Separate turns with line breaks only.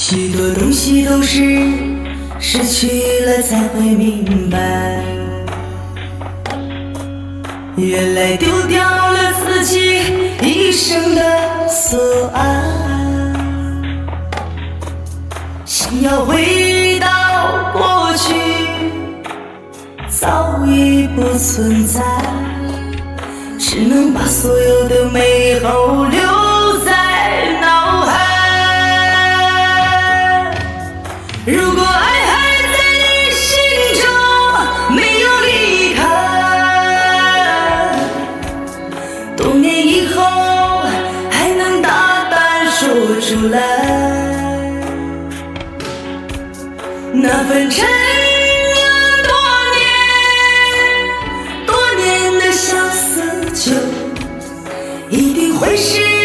许多东西都是失去了才会明白，原来丢掉了自己一生的所爱，想要回到过去，早已不存在，只能把所有的美好如果爱还在你心中，没有离开，多年以后还能大胆说出来，那份沉了多年、多年的相思酒，一定会是。